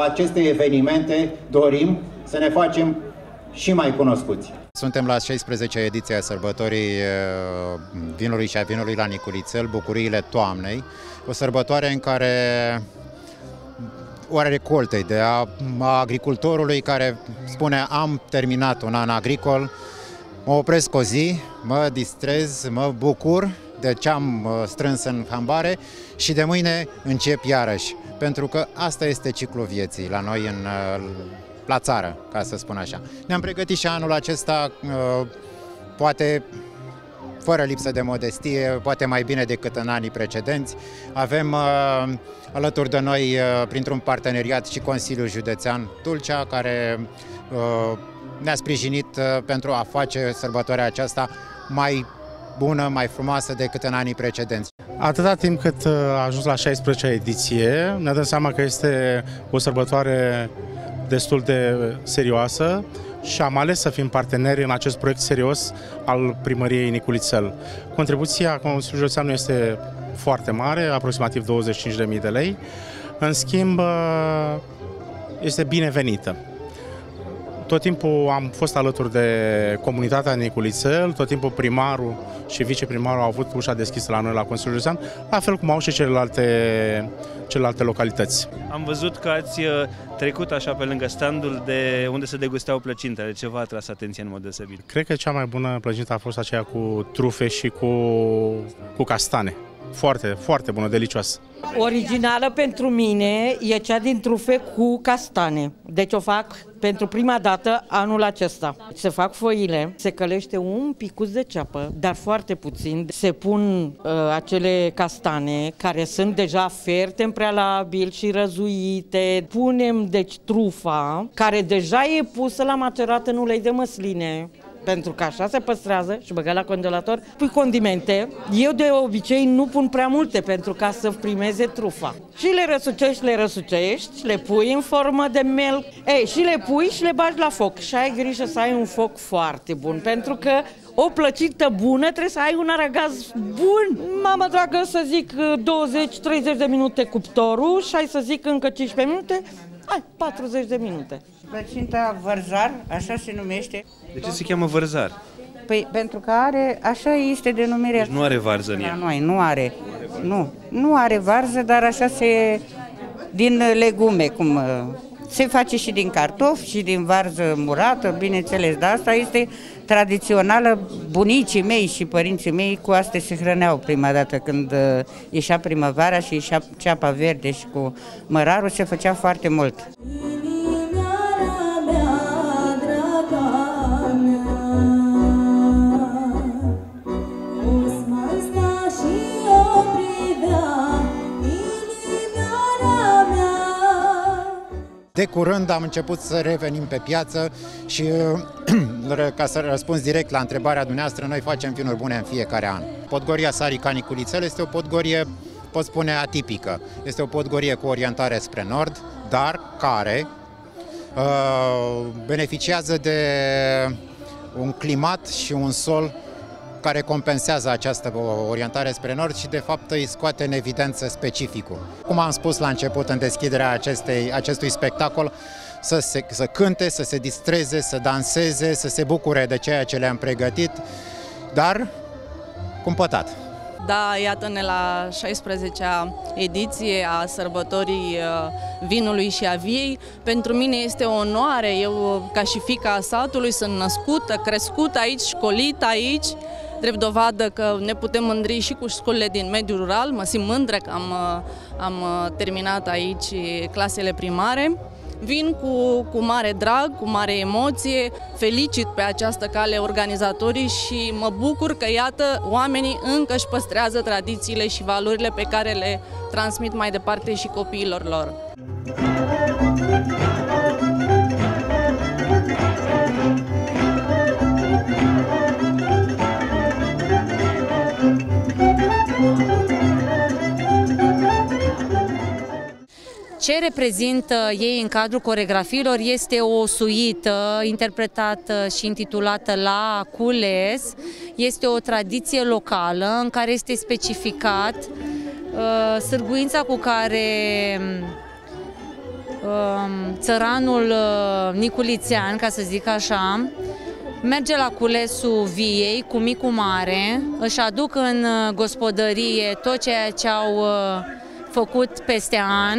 aceste evenimente dorim să ne facem și mai cunoscuți. Suntem la 16 ediție a sărbătorii vinului și a vinului la Niculițel, Bucuriile Toamnei, o sărbătoare în care oare recoltă ideea a agricultorului care spune am terminat un an agricol, mă opresc o zi, mă distrez, mă bucur de ce am strâns în hambare și de mâine încep iarăși. Pentru că asta este ciclul vieții la noi în, la țară, ca să spun așa. Ne-am pregătit și anul acesta, poate fără lipsă de modestie, poate mai bine decât în anii precedenți. Avem uh, alături de noi, uh, printr-un parteneriat, și Consiliul Județean Tulcea, care uh, ne-a sprijinit uh, pentru a face sărbătoarea aceasta mai bună, mai frumoasă decât în anii precedenți. Atâta timp cât uh, a ajuns la 16 ediție, ne dăm seama că este o sărbătoare destul de serioasă, și am ales să fim parteneri în acest proiect serios al primăriei Niculițel. Contribuția Consiliului Județean nu este foarte mare, aproximativ 25.000 de lei. În schimb, este binevenită. Tot timpul am fost alături de comunitatea Niculițel, tot timpul primarul și viceprimarul au avut ușa deschisă la noi la Consiliul Județean, la fel cum au și celelalte, celelalte localități. Am văzut că ați uh, trecut așa pe lângă standul de unde se degusteau plăcintele. Ce v-a atras atenția în mod deosebit? Cred că cea mai bună plăcintă a fost aceea cu trufe și cu, cu castane. Foarte, foarte bună, delicioasă. Originală pentru mine e cea din trufe cu castane. Deci o fac pentru prima dată anul acesta. Se fac foile, se călește un picuț de ceapă, dar foarte puțin. Se pun uh, acele castane care sunt deja ferte în prealabil și răzuite. Punem deci trufa care deja e pusă la macerat în ulei de măsline pentru că așa se păstrează și băga la congelator, pui condimente. Eu de obicei nu pun prea multe pentru ca să primeze trufa. Și le răsucești, le răsucești, le pui în formă de mel, ei, și le pui și le bagi la foc. Și ai grijă să ai un foc foarte bun, pentru că o plăcită bună trebuie să ai un aragaz bun. Mama dragă, să zic 20-30 de minute cuptorul și ai să zic încă 15 minute, ai 40 de minute. Plăcinta vărzar, așa se numește. De ce se cheamă vărzar? Păi pentru că are, așa este denumirea. Deci nu are varză în ea. La noi, nu are. Nu, nu are varză, dar așa se, din legume, cum se face și din cartofi și din varză murată, bineînțeles, dar asta este tradițională. Bunicii mei și părinții mei cu asta se hrăneau prima dată când ieșea primăvara și ieșea ceapa verde și cu mărarul se făcea foarte mult. De curând am început să revenim pe piață și ca să răspuns direct la întrebarea dumneavoastră, noi facem vinuri bune în fiecare an. Podgoria Sari Caniculițel este o podgorie, pot spune, atipică. Este o podgorie cu orientare spre nord, dar care uh, beneficiază de un climat și un sol care compensează această orientare spre nord și de fapt îi scoate în evidență specificul. Cum am spus la început în deschiderea acestei, acestui spectacol, să, se, să cânte, să se distreze, să danseze, să se bucure de ceea ce le-am pregătit, dar cumpătat. Da, iată-ne la 16-a ediție a sărbătorii uh, vinului și a viei. Pentru mine este o onoare, eu ca și fica satului sunt născută, crescută aici, școlită aici drept dovadă că ne putem mândri și cu școlile din mediul rural. Mă simt mândră că am, am terminat aici clasele primare. Vin cu, cu mare drag, cu mare emoție, felicit pe această cale organizatorii și mă bucur că, iată, oamenii încă își păstrează tradițiile și valorile pe care le transmit mai departe și copiilor lor. Ce reprezintă ei în cadrul coregrafiilor este o suită interpretată și intitulată La Cules. Este o tradiție locală în care este specificat uh, sârguința cu care um, țăranul uh, Niculițean, ca să zic așa, merge la culesul viei cu micu mare, își aduc în uh, gospodărie tot ceea ce au uh, făcut peste an,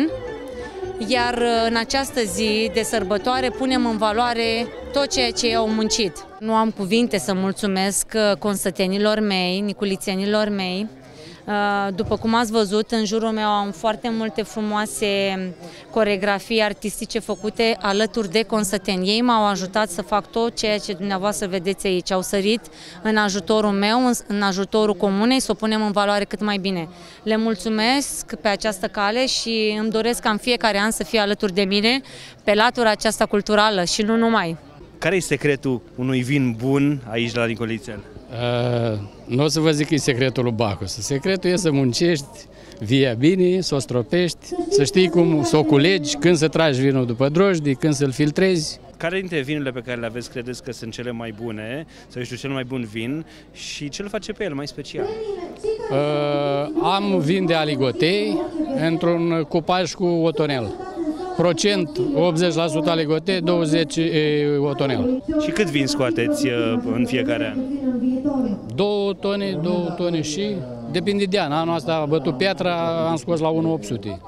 iar uh, în această zi de sărbătoare punem în valoare tot ceea ce ei au muncit. Nu am cuvinte să mulțumesc uh, consătenilor mei, niculițenilor mei, Uh, După cum ați văzut, în jurul meu am foarte multe frumoase coregrafii artistice făcute alături de consăteni. Ei m-au ajutat să fac tot ceea ce dumneavoastră vedeți aici. Au sărit în ajutorul meu, în- în ajutorul comunei, să o punem în valoare cât mai bine. Le mulțumesc pe această cale și îmi doresc ca în fiecare an să fie alături de mine pe latura aceasta culturală și nu numai. Care e secretul unui vin bun aici la Nicolițel? Uh, nu o să vă zic că e secretul lui Bacus. Secretul e să muncești via bine, să o stropești, să știi cum să o culegi, când să tragi vinul după drojdii, când să-l filtrezi. Care dintre vinurile pe care le aveți credeți că sunt cele mai bune, sau eu știu, cel mai bun vin și ce îl face pe el mai special? Uh, am vin de aligotei într-un cupaj cu otonel. Procent 80% aligotei, 20% e, otonel. Și cât vin scoateți uh, în fiecare an? Două tone, două tone și depinde de an. Anul ăsta a bătut piatra, am scos la 1,800.